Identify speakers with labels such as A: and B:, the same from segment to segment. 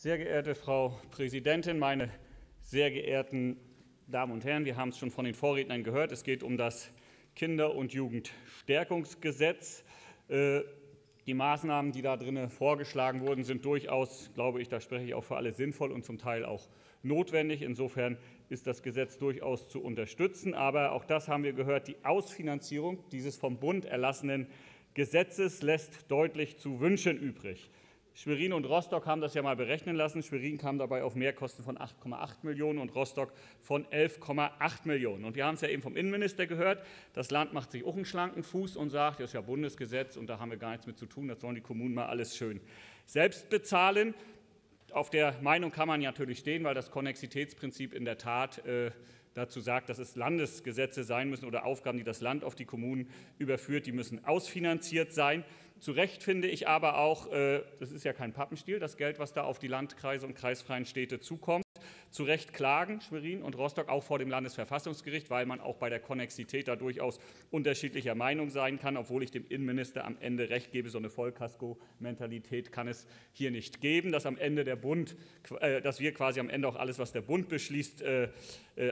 A: Sehr geehrte Frau Präsidentin, meine sehr geehrten Damen und Herren, wir haben es schon von den Vorrednern gehört. Es geht um das Kinder- und Jugendstärkungsgesetz. Äh, die Maßnahmen, die da drin vorgeschlagen wurden, sind durchaus, glaube ich, da spreche ich auch für alle sinnvoll und zum Teil auch notwendig. Insofern ist das Gesetz durchaus zu unterstützen. Aber auch das haben wir gehört, die Ausfinanzierung dieses vom Bund erlassenen Gesetzes lässt deutlich zu wünschen übrig. Schwerin und Rostock haben das ja mal berechnen lassen. Schwerin kam dabei auf Mehrkosten von 8,8 Millionen und Rostock von 11,8 Millionen. Und wir haben es ja eben vom Innenminister gehört. Das Land macht sich auch einen schlanken Fuß und sagt, das ist ja Bundesgesetz und da haben wir gar nichts mit zu tun. Das sollen die Kommunen mal alles schön selbst bezahlen. Auf der Meinung kann man natürlich stehen, weil das Konnexitätsprinzip in der Tat äh, dazu sagt, dass es Landesgesetze sein müssen oder Aufgaben, die das Land auf die Kommunen überführt, die müssen ausfinanziert sein. Zu Recht finde ich aber auch, äh, das ist ja kein Pappenstiel, das Geld, was da auf die Landkreise und kreisfreien Städte zukommt, zu Recht klagen, Schwerin und Rostock, auch vor dem Landesverfassungsgericht, weil man auch bei der Konnexität da durchaus unterschiedlicher Meinung sein kann, obwohl ich dem Innenminister am Ende recht gebe. So eine Vollkasko-Mentalität kann es hier nicht geben, dass am Ende der Bund, äh, dass wir quasi am Ende auch alles, was der Bund beschließt, äh,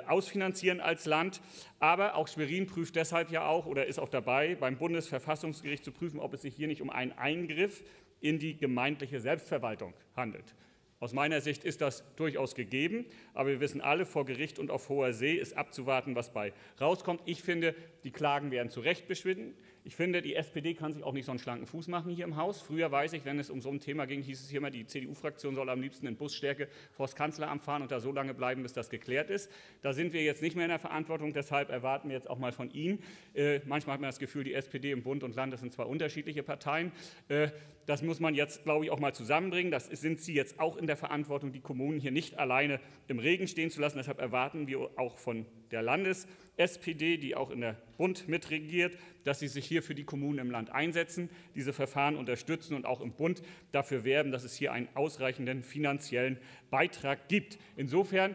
A: ausfinanzieren als Land. Aber auch Schwerin prüft deshalb ja auch oder ist auch dabei, beim Bundesverfassungsgericht zu prüfen, ob es sich hier nicht um einen Eingriff in die gemeindliche Selbstverwaltung handelt. Aus meiner Sicht ist das durchaus gegeben, aber wir wissen alle, vor Gericht und auf hoher See ist abzuwarten, was bei rauskommt. Ich finde, die Klagen werden zu Recht beschwitten. Ich finde, die SPD kann sich auch nicht so einen schlanken Fuß machen hier im Haus. Früher weiß ich, wenn es um so ein Thema ging, hieß es hier immer, die CDU-Fraktion soll am liebsten in Busstärke vor das Kanzleramt fahren und da so lange bleiben, bis das geklärt ist. Da sind wir jetzt nicht mehr in der Verantwortung, deshalb erwarten wir jetzt auch mal von Ihnen. Äh, manchmal hat man das Gefühl, die SPD im Bund und Land, das sind zwei unterschiedliche Parteien. Äh, das muss man jetzt, glaube ich, auch mal zusammenbringen. Das sind Sie jetzt auch in der Verantwortung, die Kommunen hier nicht alleine im Regen stehen zu lassen. Deshalb erwarten wir auch von der Landes-SPD, die auch in der Bund mitregiert, dass sie sich hier für die Kommunen im Land einsetzen, diese Verfahren unterstützen und auch im Bund dafür werben, dass es hier einen ausreichenden finanziellen Beitrag gibt. Insofern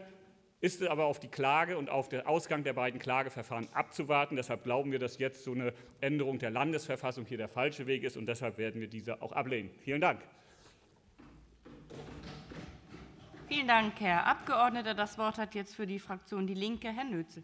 A: ist es aber auf die Klage und auf den Ausgang der beiden Klageverfahren abzuwarten. Deshalb glauben wir, dass jetzt so eine Änderung der Landesverfassung hier der falsche Weg ist, und deshalb werden wir diese auch ablehnen. Vielen Dank.
B: Vielen Dank, Herr Abgeordneter. Das Wort hat jetzt für die Fraktion Die Linke Herr Nötzel.